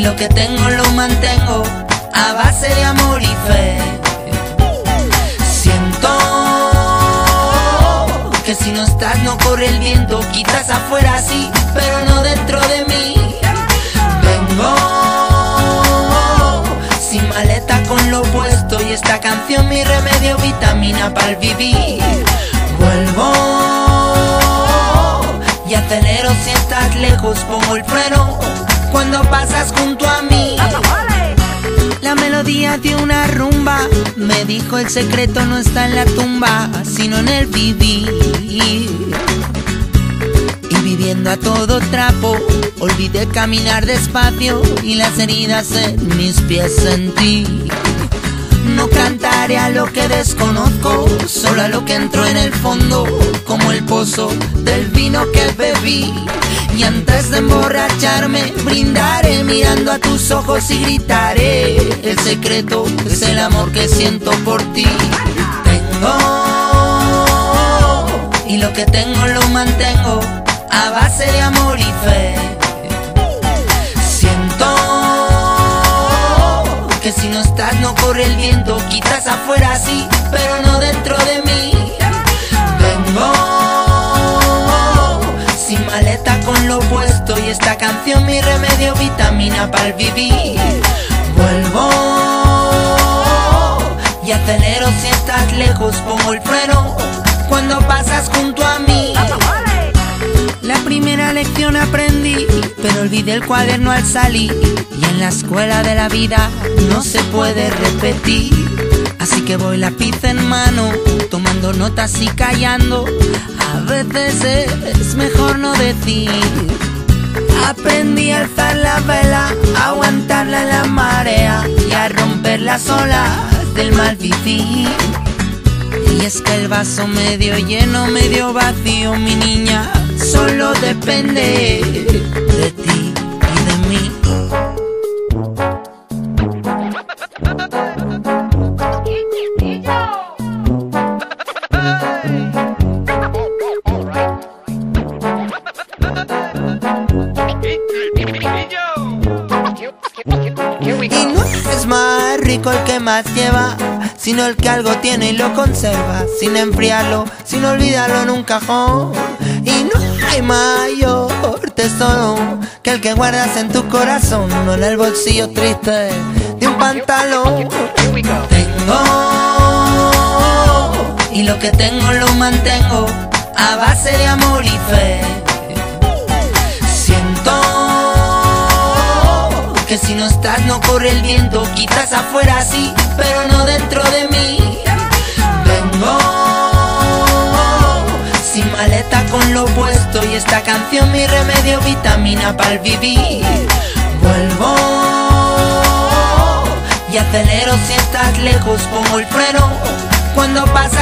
lo que tengo lo mantengo a base de amor y fe. Siento que si no estás no corre el viento, quizás afuera sí, pero no dentro de mí. Vengo sin maleta con lo puesto y esta canción mi remedio vitamina para el vivir. Vuelvo y acelero si estás lejos, pongo el freno cuando pasas junto a mí. La melodía de una rumba me dijo el secreto no está en la tumba, sino en el vivir. Y viviendo a todo trapo, olvidé caminar despacio y las heridas en mis pies sentí. No cantaré a lo que desconozco, solo a lo que entró en el fondo, como el pozo del vino que bebí. Y antes de emborracharme, brindaré mirando a tus ojos y gritaré. El secreto es el amor que siento por ti. Tengo, y lo que tengo lo mantengo a base de amor y fe. Siento que si no estás no corre el viento, quizás afuera sí, pero no dentro de mí. Canción mi remedio vitamina para vivir. Vuelvo y acelero si estás lejos, pongo el freno cuando pasas junto a mí. La primera lección aprendí, pero olvidé el cuaderno al salir. Y en la escuela de la vida no se puede repetir. Así que voy lápiz en mano, tomando notas y callando. A veces es mejor no decir. Vela, a aguantarla en la marea y a romper las olas del mal vivir. Y es que el vaso medio lleno, medio vacío, mi niña, solo depende de ti rico el que más lleva, sino el que algo tiene y lo conserva, sin enfriarlo, sin olvidarlo en un cajón. Y no hay mayor tesoro que el que guardas en tu corazón, no en el bolsillo triste de un pantalón. Tengo, y lo que tengo lo mantengo a base de amor y fe. Que si no estás no corre el viento, quizás afuera sí, pero no dentro de mí. Vengo sin maleta con lo puesto y esta canción mi remedio vitamina para el vivir. Vuelvo y acelero si estás lejos, pongo el freno cuando pasas junto a mí.